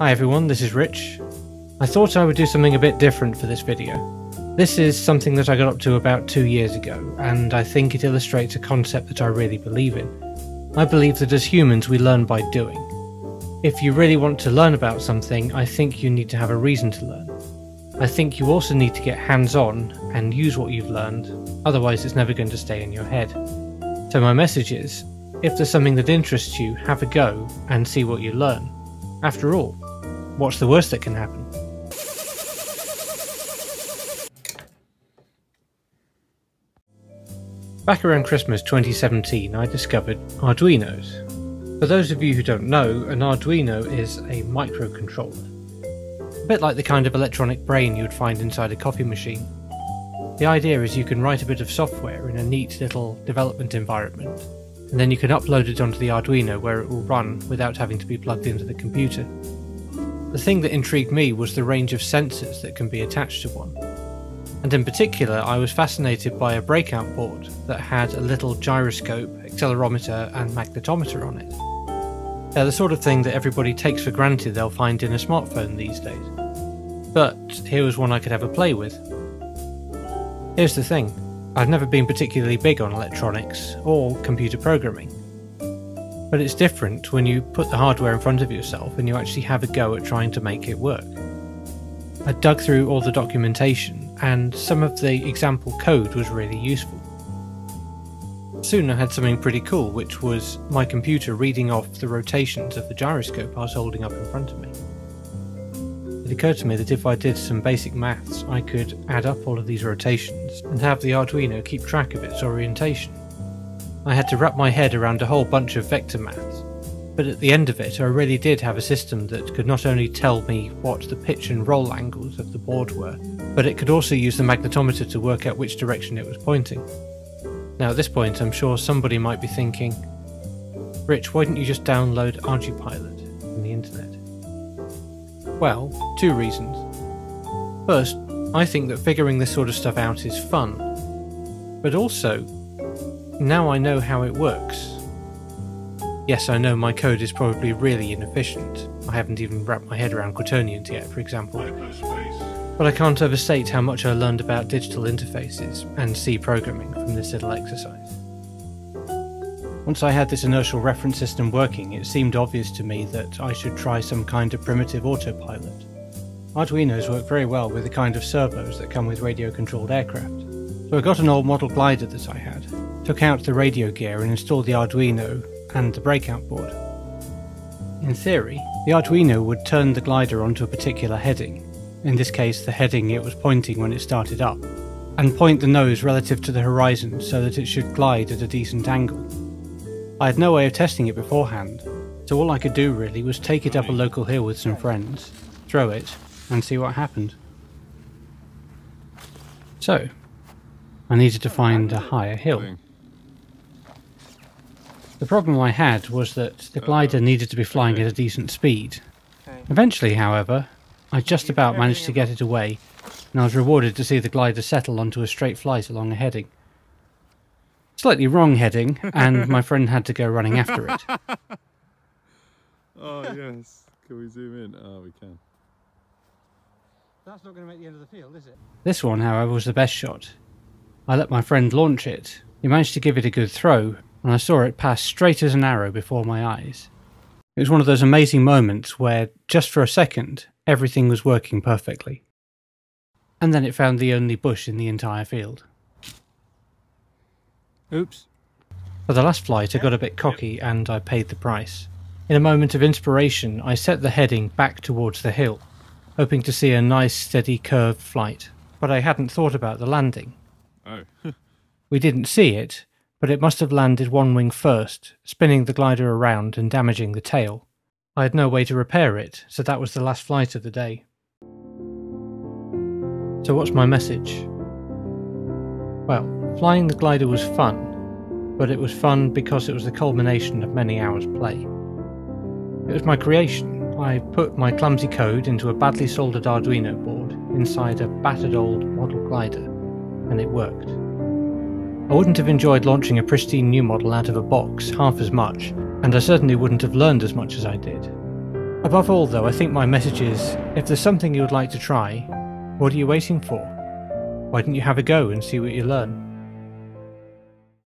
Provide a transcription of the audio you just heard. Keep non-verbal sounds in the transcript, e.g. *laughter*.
Hi everyone, this is Rich. I thought I would do something a bit different for this video. This is something that I got up to about two years ago, and I think it illustrates a concept that I really believe in. I believe that as humans we learn by doing. If you really want to learn about something, I think you need to have a reason to learn. I think you also need to get hands on and use what you've learned, otherwise, it's never going to stay in your head. So, my message is if there's something that interests you, have a go and see what you learn. After all, what's the worst that can happen? Back around Christmas 2017, I discovered Arduinos. For those of you who don't know, an Arduino is a microcontroller. A bit like the kind of electronic brain you would find inside a coffee machine. The idea is you can write a bit of software in a neat little development environment, and then you can upload it onto the Arduino where it will run without having to be plugged into the computer. The thing that intrigued me was the range of sensors that can be attached to one. And in particular, I was fascinated by a breakout board that had a little gyroscope, accelerometer, and magnetometer on it. They're the sort of thing that everybody takes for granted they'll find in a smartphone these days. But here was one I could have a play with. Here's the thing I've never been particularly big on electronics or computer programming. But it's different when you put the hardware in front of yourself and you actually have a go at trying to make it work. I dug through all the documentation and some of the example code was really useful. Soon I had something pretty cool, which was my computer reading off the rotations of the gyroscope I was holding up in front of me. It occurred to me that if I did some basic maths, I could add up all of these rotations and have the Arduino keep track of its orientation. I had to wrap my head around a whole bunch of vector maths, but at the end of it I really did have a system that could not only tell me what the pitch and roll angles of the board were, but it could also use the magnetometer to work out which direction it was pointing. Now at this point I'm sure somebody might be thinking, Rich, why didn't you just download ArduPilot from the internet? Well, two reasons. First, I think that figuring this sort of stuff out is fun, but also now I know how it works. Yes, I know my code is probably really inefficient. I haven't even wrapped my head around quaternions yet, for example. But I can't overstate how much I learned about digital interfaces and C programming from this little exercise. Once I had this inertial reference system working, it seemed obvious to me that I should try some kind of primitive autopilot. Arduinos work very well with the kind of servos that come with radio controlled aircraft. So I got an old model glider that I had, took out the radio gear and installed the Arduino and the breakout board. In theory, the Arduino would turn the glider onto a particular heading, in this case the heading it was pointing when it started up, and point the nose relative to the horizon so that it should glide at a decent angle. I had no way of testing it beforehand, so all I could do really was take it up a local hill with some friends, throw it, and see what happened. So, I needed to find a higher hill. The problem I had was that the glider needed to be flying at a decent speed. Eventually, however, I just about managed to get it away, and I was rewarded to see the glider settle onto a straight flight along a heading. Slightly wrong heading, and my *laughs* friend had to go running after it. oh, yes. Can we zoom in? Oh, we can. That's not going to make the end of the field, is it? This one, however, was the best shot. I let my friend launch it. He managed to give it a good throw, and I saw it pass straight as an arrow before my eyes. It was one of those amazing moments where, just for a second, everything was working perfectly. And then it found the only bush in the entire field. Oops. For the last flight, I got a bit cocky and I paid the price. In a moment of inspiration, I set the heading back towards the hill, hoping to see a nice steady curved flight. But I hadn't thought about the landing. Oh. *laughs* we didn't see it, but it must have landed one wing first, spinning the glider around and damaging the tail. I had no way to repair it, so that was the last flight of the day. So what's my message? Well, flying the glider was fun, but it was fun because it was the culmination of many hours' play. It was my creation. I put my clumsy code into a badly soldered Arduino board inside a battered old model glider, and it worked. I wouldn't have enjoyed launching a pristine new model out of a box half as much, and I certainly wouldn't have learned as much as I did. Above all, though, I think my message is if there's something you would like to try, what are you waiting for? Why don't you have a go and see what you learn?